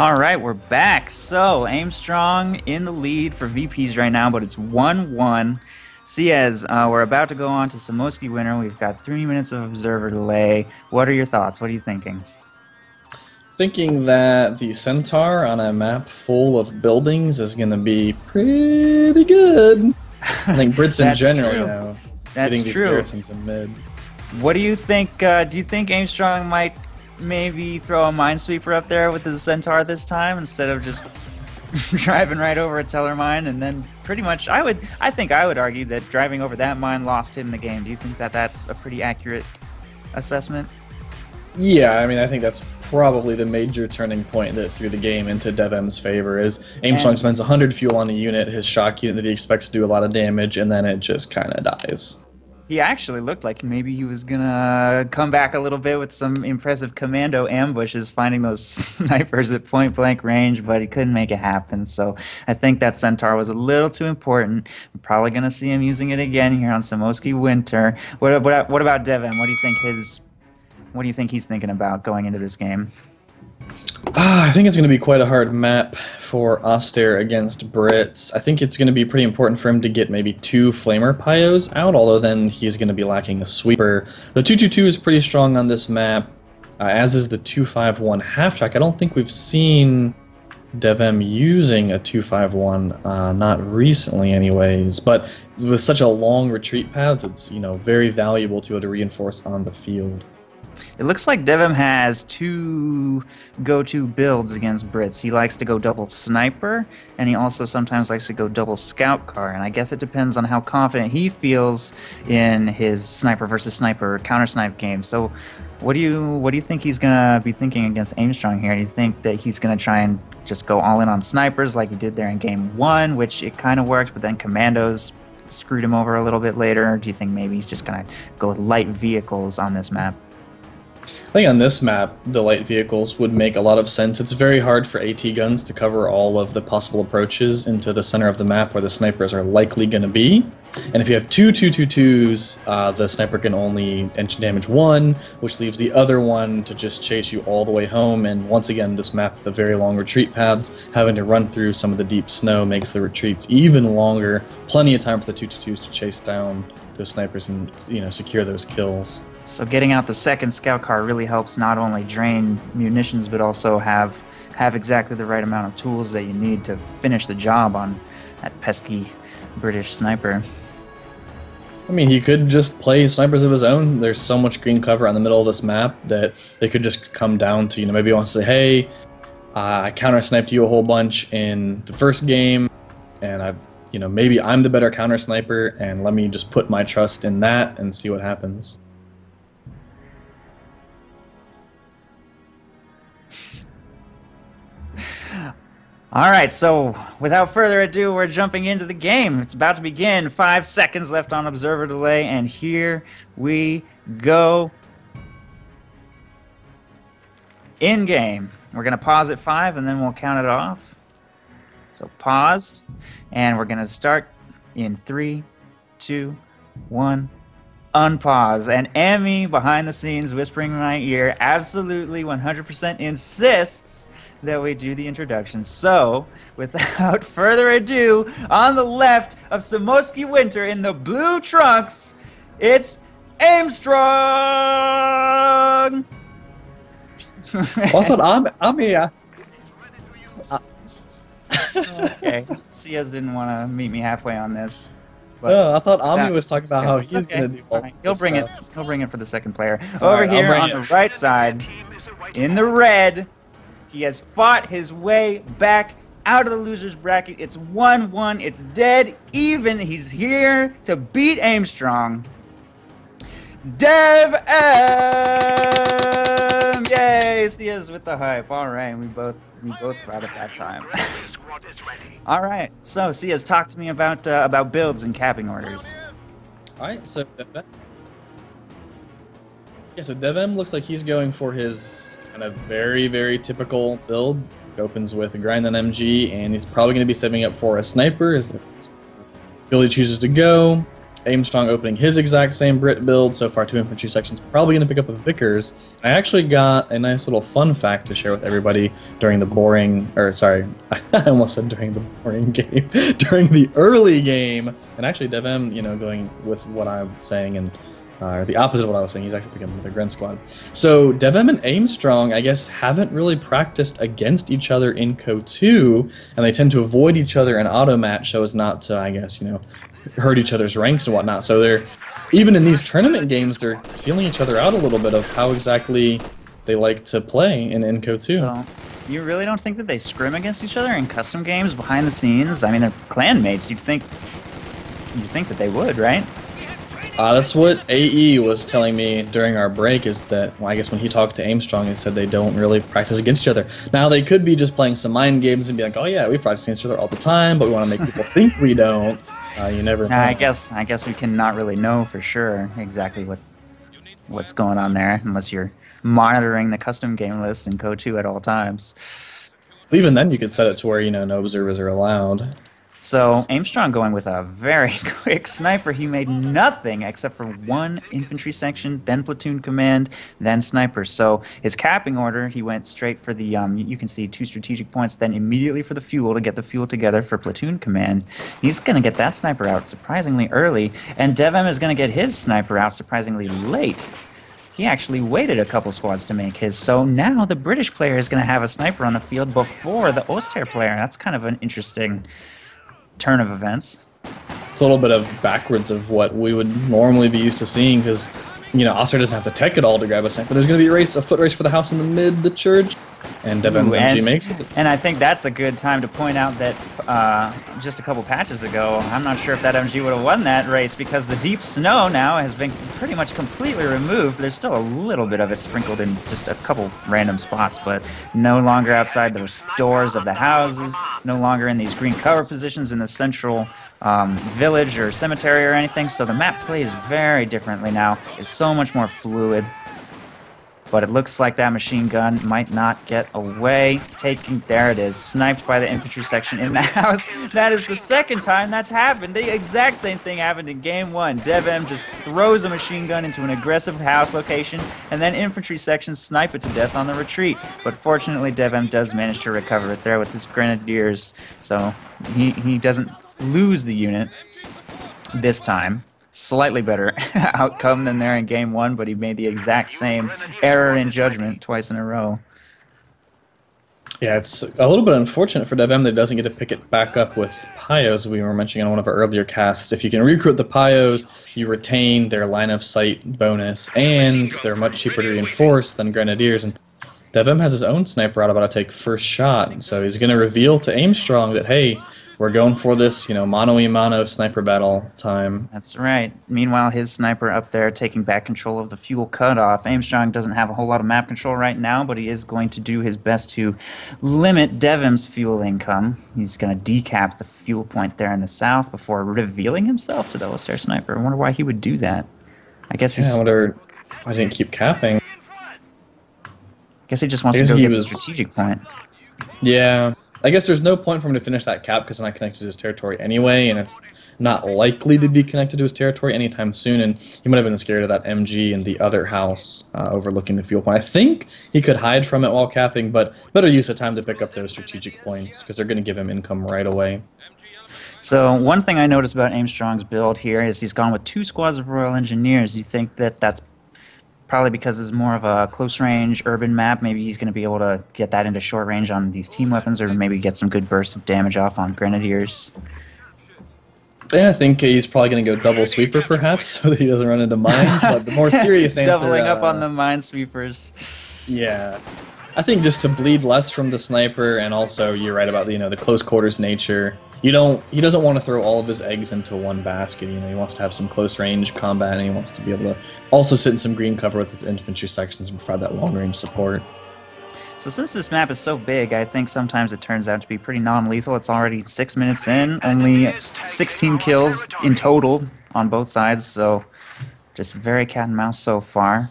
All right, we're back. So, Aimstrong in the lead for VPs right now, but it's 1 1. Ciez, uh, we're about to go on to Semoisky Winter. We've got three minutes of observer delay. What are your thoughts? What are you thinking? Thinking that the Centaur on a map full of buildings is going to be pretty good. I think Brits in general true. now That's getting these true. garrisons in mid. What do you think? Uh, do you think Aimstrong might maybe throw a minesweeper up there with the Centaur this time instead of just driving right over a teller mine and then pretty much I would I think I would argue that driving over that mine lost him the game. Do you think that that's a pretty accurate assessment? Yeah, I mean, I think that's probably the major turning point that threw the game into DevM's favor is Aimstrong And- spends 100 fuel on a unit, his shock unit that he expects to do a lot of damage, and then it just kind of dies. He actually looked like maybe he was gonna come back a little bit with some impressive commando ambushes, finding those snipers at point blank range, but he couldn't make it happen. So I think that Centaur was a little too important. We're probably gonna see him using it again here on Semoisky Winter. What, what, what about DevM? What do you think his? What do you think he's thinking about going into this game? Ah, I think it's going to be quite a hard map for Ostheer against Brits. I think it's going to be pretty important for him to get maybe two Flamer Pyos out, although then he's going to be lacking a sweeper. The 222 is pretty strong on this map, uh, as is the 251 half track. I don't think we've seen DevM using a 251, uh, not recently, anyways. But with such a long retreat path, it's you know very valuable to be able to reinforce on the field. It looks like DevM has two go-to builds against Brits. He likes to go double sniper, and he also sometimes likes to go double scout car. And I guess it depends on how confident he feels in his sniper versus sniper counter snipe game. So, what do you what do you think he's gonna be thinking against Aimstrong here? Do you think that he's gonna try and just go all in on snipers like he did there in game one, which it kind of worked, but then commandos screwed him over a little bit later? Do you think maybe he's just gonna go with light vehicles on this map? I think on this map, the light vehicles would make a lot of sense. It's very hard for AT guns to cover all of the possible approaches into the center of the map where the snipers are likely going to be. And if you have two 222s, uh, the sniper can only engine damage one, which leaves the other one to just chase you all the way home. And once again, this map the very long retreat paths, having to run through some of the deep snow makes the retreats even longer. Plenty of time for the 222s to chase down those snipers and you know secure those kills. So getting out the second scout car really helps not only drain munitions but also have have exactly the right amount of tools that you need to finish the job on that pesky British sniper. I mean, he could just play snipers of his own. There's so much green cover on the middle of this map that they could just come down to, you know, maybe he wants to say, hey, uh, I counter sniped you a whole bunch in the first game, and I've, you know, maybe I'm the better counter sniper, and let me just put my trust in that and see what happens. All right, so without further ado, we're jumping into the game. It's about to begin. Five seconds left on observer delay, and here we go. In game. We're going to pause at five, and then we'll count it off. So pause, and we're going to start in three, two, one. Unpause. And Emmy behind the scenes, whispering in my ear, absolutely 100% insists that we do the introduction. So, without further ado, on the left of Semoisky Winter in the blue trunks, it's Aimstrong. I thought I'm, I'm here. okay, Ciez didn't want to meet me halfway on this. but Oh, I thought Ami that- was talking about how he's okay. going to do All right, He'll bring it. He'll bring it for the second player. All Over right, here on it. the right side, in the red, he has fought his way back out of the losers bracket. It's 1-1. It's dead even. He's here to beat Aimstrong. Dev M! Yay! See us with the hype. All right, we both we both brought it that time. All right, so Ciez, talk to me about uh, about builds and capping orders. All right, so. Yeah, so DevM looks like he's going for his kind of very, very typical build. Opens with a grind on MG, and he's probably going to be setting up for a sniper if Billy chooses to go. Aimstrong opening his exact same Brit build. So far, two infantry sections probably going to pick up a Vickers. I actually got a nice little fun fact to share with everybody during the boring, or sorry, I almost said during the boring game, during the early game. And actually, DevM, you know, going with what I'm saying and uh, the opposite of what I was saying. He's actually picking the Gren squad. So DevM and Aimstrong, I guess, haven't really practiced against each other in CoH2, and they tend to avoid each other in auto match so as not to, I guess, you know, hurt each other's ranks and whatnot. So they're even in these tournament games, they're feeling each other out a little bit of how exactly they like to play in NCO 2. So, you really don't think that they scrim against each other in custom games behind the scenes? I mean, they're clan mates. You'd think, you'd think that they would, right? Uh, that's what AE was telling me during our break. Is that well, I guess when he talked to Aimstrong, he said they don't really practice against each other. Now they could be just playing some mind games and be like, "Oh yeah, we practice against each other all the time, but we want to make people think we don't." Uh, you never. Know. I guess I guess we cannot really know for sure exactly what what's going on there unless you're monitoring the custom game list in CoH2 at all times. Even then, you could set it to where you know no observers are allowed. So Aimstrong going with a very quick sniper. He made nothing except for one infantry section, then platoon command, then sniper. So his capping order, he went straight for the, um, you can see two strategic points, then immediately for the fuel to get the fuel together for platoon command. He's going to get that sniper out surprisingly early, and DevM is going to get his sniper out surprisingly late. He actually waited a couple squads to make his. So now the British player is going to have a sniper on the field before the Ostheer player. That's kind of an interesting turn of events. It's a little bit of backwards of what we would normally be used to seeing because, you know, Oscar doesn't have to tech it all to grab a but There's going to be a race, a foot race for the house in the mid, the church, and DevM's MG makes it. And I think that's a good time to point out that uh, just a couple patches ago, I'm not sure if that MG would have won that race because the deep snow now has been pretty much completely removed. There's still a little bit of it sprinkled in just a couple random spots, but no longer outside the doors of the houses, no longer in these green cover positions in the central um, village or cemetery or anything. So the map plays very differently now. It's so much more fluid but it looks like that machine gun might not get away. Taking, there it is, sniped by the infantry section in the house. That is the second time that's happened. The exact same thing happened in game one. DevM just throws a machine gun into an aggressive house location, and then infantry section snipe it to death on the retreat. But fortunately, DevM does manage to recover it there with his grenadiers, so he, he doesn't lose the unit this time slightly better outcome than there in game one, but he made the exact same error in judgment twice in a row. Yeah, it's a little bit unfortunate for DevM that doesn't get to pick it back up with Pyos, we were mentioning on one of our earlier casts. If you can recruit the Pyos, you retain their line of sight bonus, and they're much cheaper to reinforce than Grenadiers. And DevM has his own sniper out about to take first shot, so he's going to reveal to Aimstrong that, hey, we're going for this, you know, mano a mano sniper battle time. That's right. Meanwhile, his sniper up there taking back control of the fuel cutoff. Aimstrong doesn't have a whole lot of map control right now, but he is going to do his best to limit DevM's fuel income. He's going to decap the fuel point there in the south before revealing himself to the Ostheer sniper. I wonder why he would do that. I guess yeah, he's. I wonder why didn't keep capping. I guess he just wants to go get was... the strategic point. Yeah. I guess there's no point for him to finish that cap because it's not connected to his territory anyway, and it's not likely to be connected to his territory anytime soon. And he might have been scared of that MG in the other house uh, overlooking the fuel point. I think he could hide from it while capping, but better use of time to pick up those strategic points because they're going to give him income right away. So one thing I noticed about Aimstrong's build here is he's gone with two squads of Royal Engineers. You think that that's probably because it's more of a close range urban map. Maybe he's going to be able to get that into short range on these team weapons, or maybe get some good bursts of damage off on grenadiers. Yeah, I think he's probably going to go double sweeper, perhaps, so that he doesn't run into mines. but the more serious answer, doubling up uh, on the minesweepers. Yeah, I think just to bleed less from the sniper, and also you're right about the, you know the close quarters nature you don't he doesn't want to throw all of his eggs into one basket you know he wants to have some close range combat and he wants to be able to also sit in some green cover with his infantry sections and provide that long range support. So since this map is so big i think sometimes it turns out to be pretty non-lethal. It's already six minutes in only 16 kills in total on both sides so just very cat and mouse so far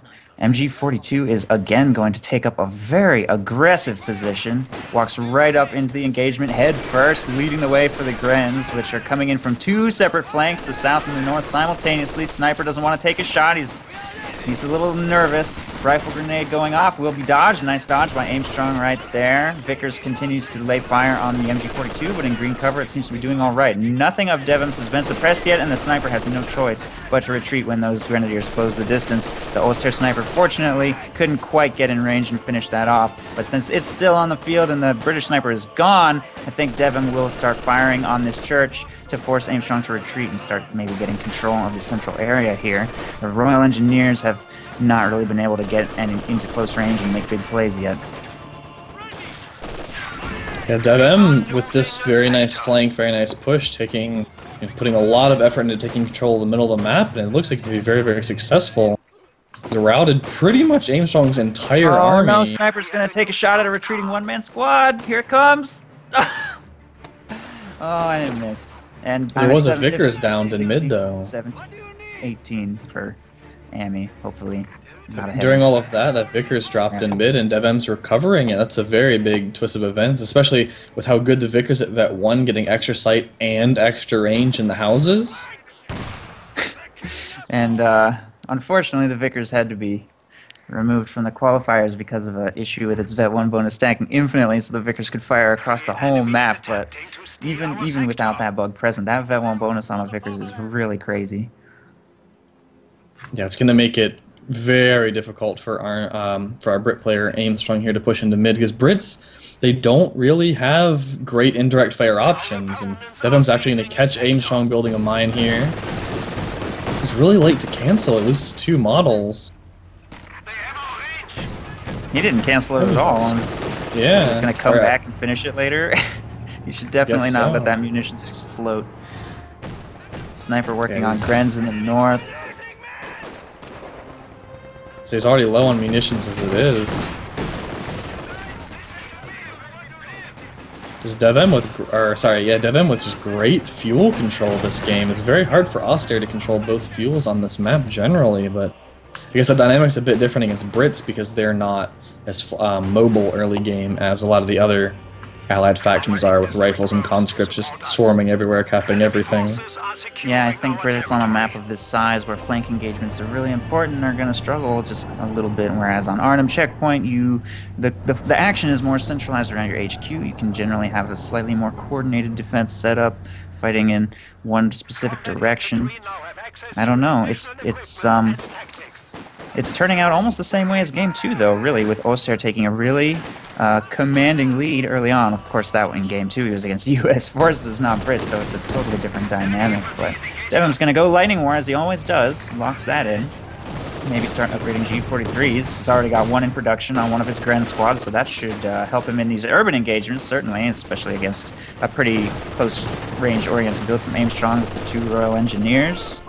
MG42 is again going to take up a very aggressive position. Walks right up into the engagement head first, leading the way for the Grens, which are coming in from two separate flanks, the south and the north simultaneously. Sniper doesn't want to take a shot. He's He's a little nervous. Rifle grenade going off. Will be dodged. Nice dodge by Aimstrong right there. Vickers continues to lay fire on the MG42, but in green cover it seems to be doing all right. Nothing of DevM's has been suppressed yet, and the sniper has no choice but to retreat when those grenadiers close the distance. The Ostheer sniper, fortunately, couldn't quite get in range and finish that off, but since it's still on the field and the British sniper is gone, I think DevM will start firing on this church to force Aimstrong to retreat and start maybe getting control of the central area here. The Royal Engineers have not really been able to get any, into close range and make big plays yet. Yeah, DevM with this very nice flank, very nice push, taking, you know, putting a lot of effort into taking control of the middle of the map, and it looks like to be very, very successful. He's routed pretty much Aimstrong's entire oh, army. Oh no, Sniper's gonna take a shot at a retreating one-man squad. Here it comes. oh, I missed. And there was a Vickers downed in mid though. 17, 18 for Amy, hopefully. During all of that, that Vickers dropped yeah. in mid and DevM's recovering it. That's a very big twist of events, especially with how good the Vickers at Vet 1 getting extra sight and extra range in the houses. and uh, unfortunately, the Vickers had to be removed from the qualifiers because of an issue with its Vet 1 bonus stacking infinitely so the Vickers could fire across the whole map, but even even without that bug present, that Vet 1 bonus on a Vickers is really crazy. Yeah, it's going to make it very difficult for our um, for our Brit player Aimstrong here to push into mid because Brits they don't really have great indirect fire options, and DevM's actually going to catch Aimstrong building a mine here. It's really late to cancel. It loses two models. He didn't cancel it at all. Yeah. He's just going to come back and finish it later. you should definitely not so. let that munitions just float. Sniper working on Grens in the north. So he's already low on munitions as it is. Just DevM with, or sorry, yeah, DevM with just great fuel control this game. It's very hard for Ostheer to control both fuels on this map generally, but I guess the dynamic's a bit different against Brits because they're not as um, mobile early game as a lot of the other allied factions are with rifles and conscripts just swarming everywhere, capping everything. Yeah, I think Brits on a map of this size where flank engagements are really important are going to struggle just a little bit, whereas on Arnhem checkpoint, you the, the, the action is more centralized around your HQ. You can generally have a slightly more coordinated defense setup, fighting in one specific direction. I don't know. It's it's um it's turning out almost the same way as game two, though, really, with Ostheer taking a really uh, commanding lead early on. Of course, that in game two, he was against U.S. forces, not Brits, so it's a totally different dynamic. But DevM's going to go Lightning War, as he always does, locks that in. Maybe start upgrading G43s. He's already got one in production on one of his Gren squads, so that should uh, help him in these urban engagements, certainly, especially against a pretty close range-oriented build from Aimstrong with the two Royal Engineers.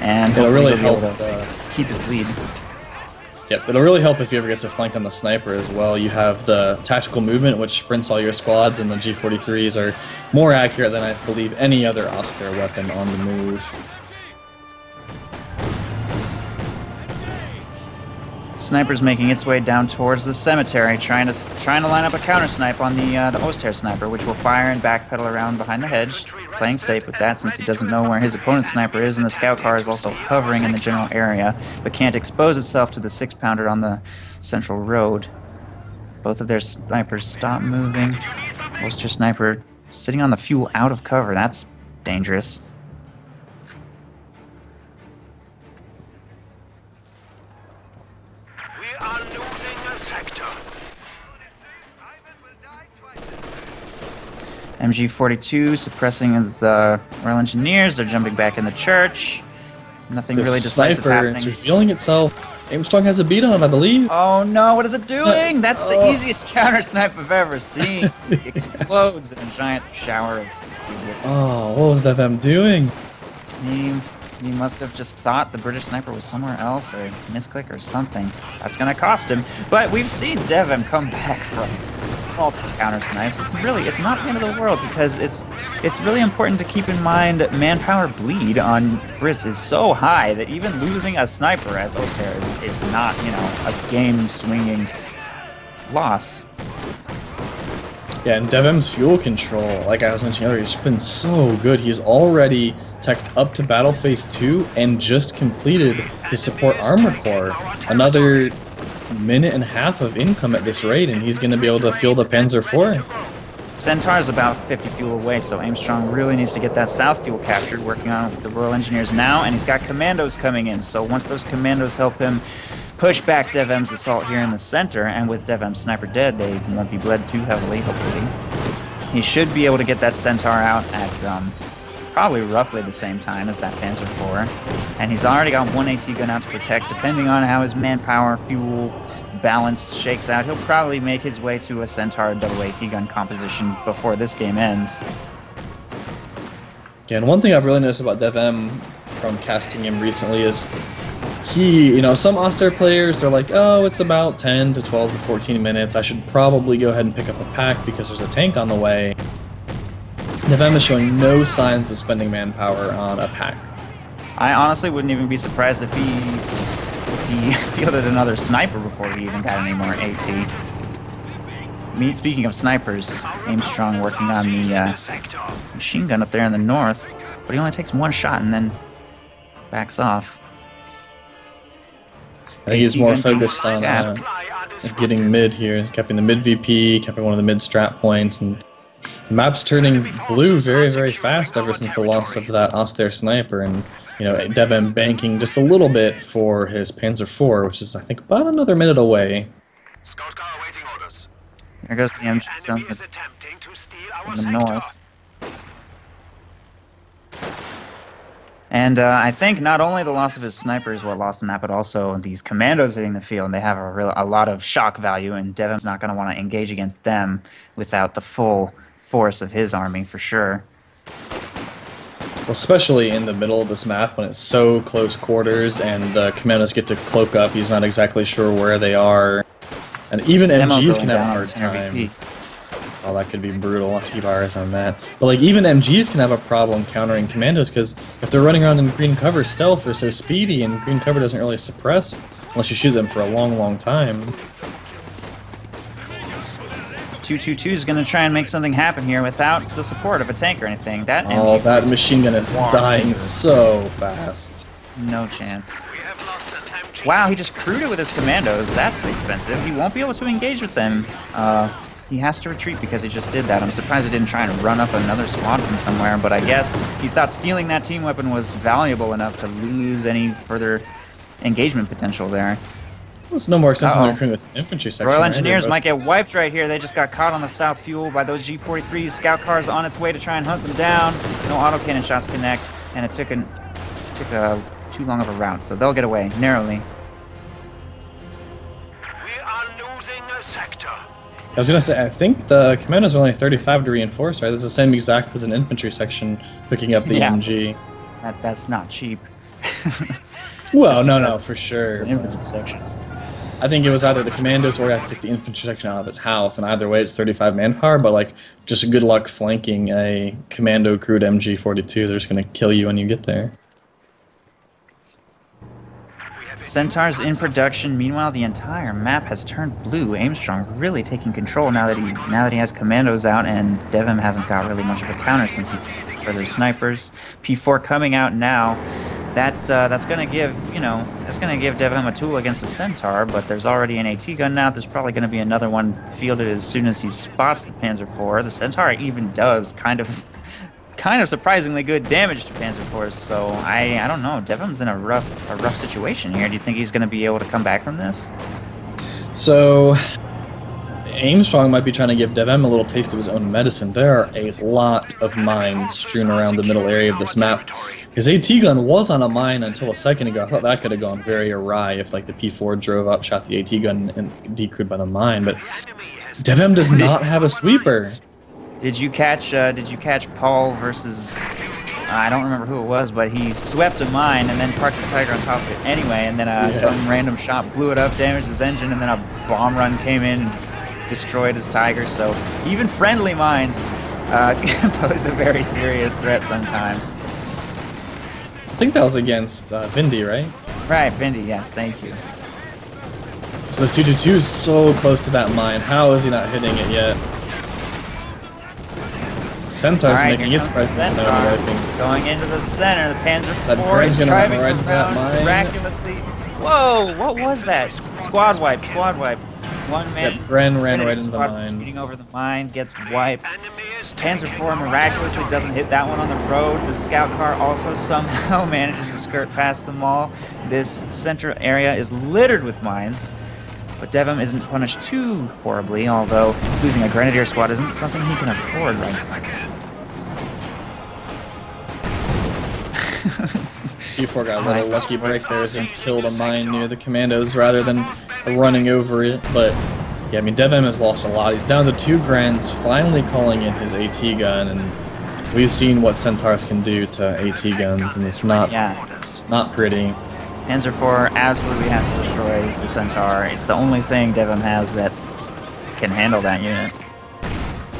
And it'll really help uh, keep his lead. Yep, it'll really help if you ever get to flank on the sniper as well. You have the tactical movement, which sprints all your squads, and the G43s are more accurate than I believe any other Ostheer weapon on the move. Sniper's making its way down towards the cemetery, trying to trying to line up a counter snipe on the uh, the Ostheer sniper, which will fire and backpedal around behind the hedge, playing safe with that since he doesn't know where his opponent's sniper is, and the scout car is also hovering in the general area, but can't expose itself to the six pounder on the central road. Both of their snipers stop moving. Ostheer sniper sitting on the fuel out of cover. That's dangerous. MG42 suppressing the Royal Engineers. They're jumping back in the church. Nothing the really decisive sniper happening. is revealing itself. Aimstrong has a beat on him, I believe. Oh no, what is it doing? That's the oh. easiest counter snipe I've ever seen. It explodes in a giant shower of idiots. Oh, what was DevM doing? He, he must have just thought the British sniper was somewhere else or misclick or something. That's gonna cost him. But we've seen DevM come back from multiple counter snipes. It's really it's not the end of the world because it's it's really important to keep in mind manpower bleed on Brits is so high that even losing a sniper as Ostheer is, is not, you know, a game swinging loss. Yeah, and DevM's fuel control, like I was mentioning earlier, he's been so good. He's already teched up to battle phase 2 and just completed his support armor core. Another minute and a half of income at this rate, and he's going to be able to fuel the Panzer IV. Centaur is about 50 fuel away, so Aimstrong really needs to get that south fuel captured, working on it with the Royal Engineers now, and he's got commandos coming in, so once those commandos help him push back DevM's assault here in the center, and with DevM Sniper dead, they won't be bled too heavily, hopefully. He should be able to get that Centaur out at um, probably roughly the same time as that Panzer IV. And he's already got one AT gun out to protect, depending on how his manpower, fuel, balance shakes out. He'll probably make his way to a Centaur double AT gun composition before this game ends. Yeah, and one thing I've really noticed about DevM from casting him recently is he, you know, some Ostheer players, they're like, oh, it's about 10 to 12 to 14 minutes. I should probably go ahead and pick up a pack because there's a tank on the way. Is showing no signs of spending manpower on a pack. I honestly wouldn't even be surprised if he if he fielded another sniper before he even got any more AT. Me, speaking of snipers, Aimstrong working on the uh, machine gun up there in the north, but he only takes one shot and then backs off. I think he's more focused on uh, getting mid here, keeping the mid VP, keeping one of the mid strat points, and the map's turning blue very, very fast ever since the loss of that Ostheer sniper, and you know DevM banking just a little bit for his Panzer IV, which is I think about another minute away. There goes the MG from the, from the north. And uh, I think not only the loss of his sniper is what lost him that, but also these commandos hitting the field. They have a, real, a lot of shock value, and DevM's not going to want to engage against them without the full force of his army for sure. Well, especially in the middle of this map when it's so close quarters and the commandos get to cloak up, he's not exactly sure where they are. And even Demo MGs can have a hard time. Oh, that could be brutal. Eyes on that. But like even MGs can have a problem countering commandos because if they're running around in green cover stealth, they're so speedy, and green cover doesn't really suppress unless you shoot them for a long, long time. 222 is going to try and make something happen here without the support of a tank or anything. That oh, that machine gun is dying so fast. No chance. Wow, he just crewed it with his commandos. That's expensive. He won't be able to engage with them. Uh, he has to retreat because he just did that. I'm surprised he didn't try and run up another squad from somewhere, but I guess he thought stealing that team weapon was valuable enough to lose any further engagement potential there. Well, it's no more sense uh -oh. than with infantry section. Royal Engineers might get wiped right here. They just got caught on the south fuel by those G-43s. Scout cars on its way to try and hunt them down. No autocannon shots connect, and it took, an, took a, too long of a route, so they'll get away narrowly. We are losing a sector. I was gonna say, I think the commandos are only 35 to reinforce, right? That's the same exact as an infantry section picking up the yeah. MG. That, that's not cheap. well, no, no, for sure. It's an infantry section. I think it was either the commandos or you have to take the infantry section out of its house, and either way it's 35 manpower, but like, just good luck flanking a commando crewed MG-42. They're just gonna kill you when you get there. Centaur's in production. Meanwhile, the entire map has turned blue. Aimstrong really taking control now that he now that he has commandos out, and DevM hasn't got really much of a counter since he further snipers. P4 coming out now. That uh, that's gonna give you know that's gonna give DevM a tool against the Centaur, but there's already an AT gun now. There's probably gonna be another one fielded as soon as he spots the Panzer IV. The Centaur even does kind of kind of surprisingly good damage to Panzer IVs, so I I don't know. DevM's in a rough a rough situation here. Do you think he's going to be able to come back from this? So Aimstrong might be trying to give DevM a little taste of his own medicine. There are a lot of mines strewn around the middle area of this map. His AT gun was on a mine until a second ago. I thought that could have gone very awry if like the P4 drove up, shot the AT gun, and decrewed by the mine. But DevM does not have a sweeper. Did you catch? Uh, did you catch Paul versus? I don't remember who it was, but he swept a mine and then parked his Tiger on top of it anyway, and then uh, yeah. some random shot blew it up, damaged his engine, and then a bomb run came in and destroyed his tiger. So even friendly mines uh, pose a very serious threat sometimes. I think that was against uh, Vindy, right? Right, Vindy. Yes, thank you. So this 222 is so close to that mine. How is he not hitting it yet? Centaur's right, making its presence known, I think. going into the center. The Panzer IV Bren's is gonna driving right that mine. miraculously. Whoa! What was that? Squad wipe. Squad wipe. One man. Yep, Bren ran right into the mine. Shooting over the mine gets wiped. Panzer IV miraculously doesn't hit that one on the road. The scout car also somehow manages to skirt past them all. This center area is littered with mines. But DevM isn't punished too horribly, although losing a grenadier squad isn't something he can afford right now. G4 got a lucky break there as he killed a mine near the commandos rather than running over it. But yeah, I mean, DevM has lost a lot. He's down to two Grens, finally calling in his AT gun, and we've seen what Centaurs can do to AT guns, and it's not Yeah. not pretty. Panzer IV absolutely has to destroy the Centaur. It's the only thing DevM has that can handle that unit.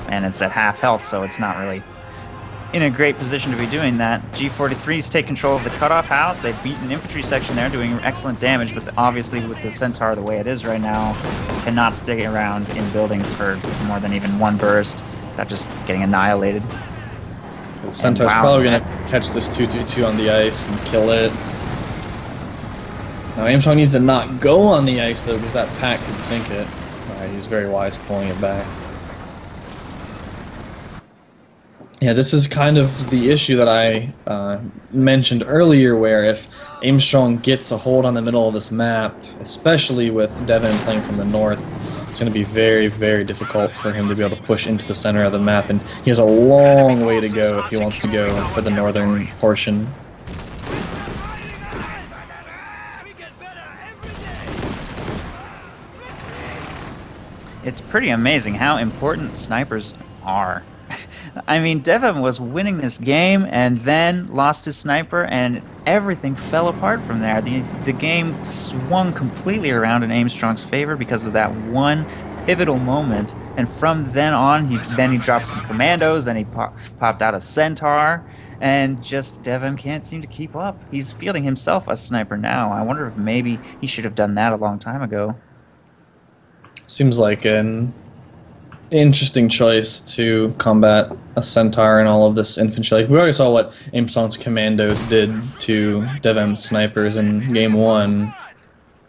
And it's at half health, so it's not really in a great position to be doing that. G43s take control of the cutoff house. They've beaten infantry section there, doing excellent damage, but obviously with the Centaur the way it is right now, cannot stick around in buildings for more than even one burst without just getting annihilated. The Centaur's wow, probably going to catch this 222 on the ice and kill it. Now, Aimstrong needs to not go on the ice, though, because that pack could sink it. Alright, he's very wise pulling it back. Yeah, this is kind of the issue that I uh, mentioned earlier, where if Aimstrong gets a hold on the middle of this map, especially with DevM playing from the north, it's going to be very, very difficult for him to be able to push into the center of the map, and he has a long way to go if he wants to go for the northern portion. It's pretty amazing how important snipers are. I mean, DevM was winning this game and then lost his sniper, and everything fell apart from there. The, the game swung completely around in Aimstrong's favor because of that one pivotal moment. And from then on, he then he dropped some commandos, then he pop, popped out a centaur, and just DevM can't seem to keep up. He's fielding himself a sniper now. I wonder if maybe he should have done that a long time ago. Seems like an interesting choice to combat a centaur and all of this infantry. Like we already saw what Aimstrong's commandos did to DevM's snipers in game one.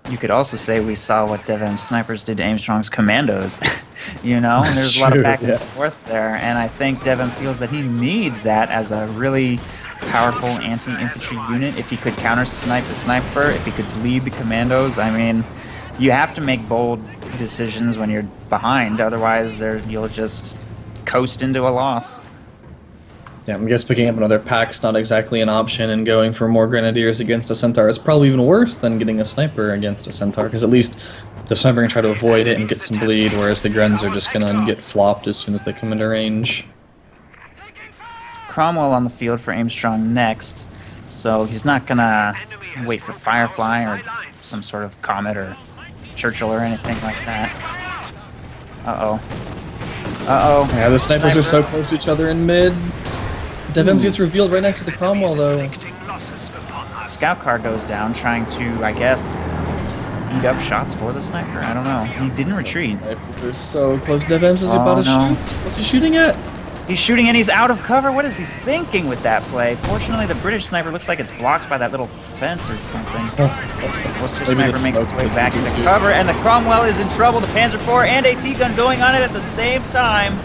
You could also say we saw what DevM's snipers did to Aimstrong's commandos. you know, and there's a lot of back yeah. and forth there, and I think DevM feels that he needs that as a really powerful anti-infantry unit. If he could counter snipe the sniper, if he could lead the commandos, I mean, you have to make bold decisions when you're behind. Otherwise, there you'll just coast into a loss. Yeah, I guess picking up another pack's not exactly an option, and going for more grenadiers against a centaur is probably even worse than getting a sniper against a centaur, because at least the sniper can try to avoid it and get some bleed, whereas the grens are just gonna get flopped as soon as they come into range. Cromwell on the field for Aimstrong next, so he's not gonna wait for Firefly or some sort of Comet or Churchill or anything like that. Uh oh. Uh oh. Yeah, the snipers are so close to each other in mid. DevM's gets revealed right next to the Cromwell, though. Scout car goes down, trying to, I guess, eat up shots for the sniper. I don't know. He didn't retreat. Snipers are so close. DevM's is Oh, about to no. shoot. What's he shooting at? He's shooting and he's out of cover. What is he thinking with that play? Fortunately, the British sniper looks like it's blocked by that little fence or something. Worcester Maybe sniper makes its way back into cover, and the Cromwell is in trouble. The Panzer IV and AT gun going on it at the same time.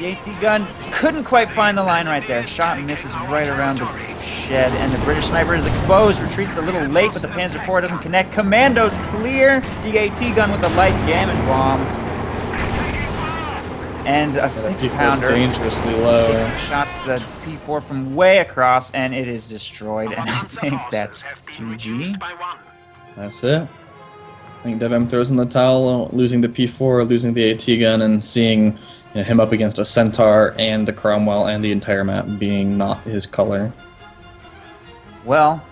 The AT gun couldn't quite find the line right there. Shot misses right around the shed, and the British sniper is exposed. Retreats a little late, but the Panzer IV doesn't connect. Commandos clear the AT gun with a light gammon bomb. And a That six P4 is pounder dangerously low. shots the P4 from way across, and it is destroyed. And I think that's GG. That's it. I think DevM throws in the towel, losing the P4, losing the AT gun, and seeing you know, him up against a Centaur and the Cromwell and the entire map being not his color. Well,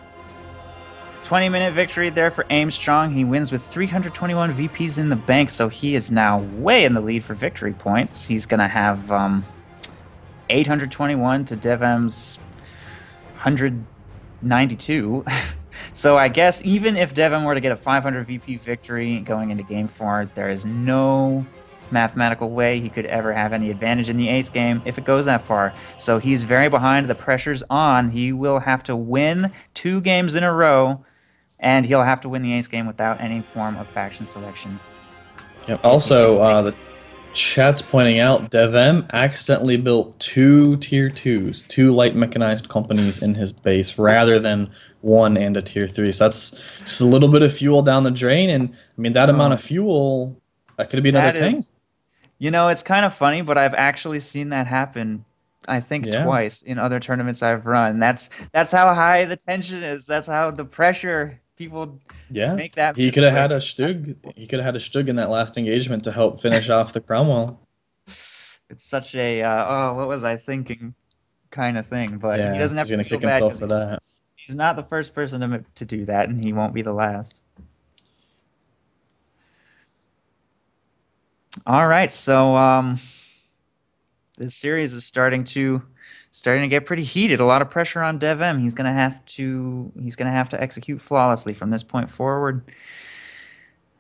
20 minute victory there for Aimstrong. He wins with 321 VPs in the bank, so he is now way in the lead for victory points. He's going to have um, 821 to DevM's 192. so I guess even if DevM were to get a 500 VP victory going into game four, there is no mathematical way he could ever have any advantage in the ace game if it goes that far. So he's very behind. The pressure's on. He will have to win two games in a row, and he'll have to win the ace game without any form of faction selection. Yep. Also, uh, the chat's pointing out DevM accidentally built two tier twos, two light mechanized companies in his base rather than one and a tier three. So that's just a little bit of fuel down the drain, and I mean that amount of fuel that could be another That tank. is, you know, it's kind of funny, but I've actually seen that happen. I think Yeah. twice in other tournaments I've run. That's that's how high the tension is. That's how the pressure people Yeah, make that. he could have had a Stug. He could have had a Stug in that last engagement to help finish off the Cromwell. It's such a uh, oh, what was I thinking, kind of thing. But yeah, he doesn't have gonna feel kick bad for he's, that. he's not the first person to to do that, and he won't be the last. All right, so um, this series is starting to starting to get pretty heated. A lot of pressure on DevM. He's gonna have to he's gonna have to execute flawlessly from this point forward.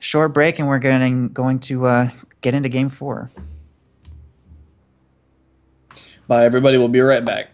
Short break, and we're going going to uh, get into game four. Bye, everybody. We'll be right back.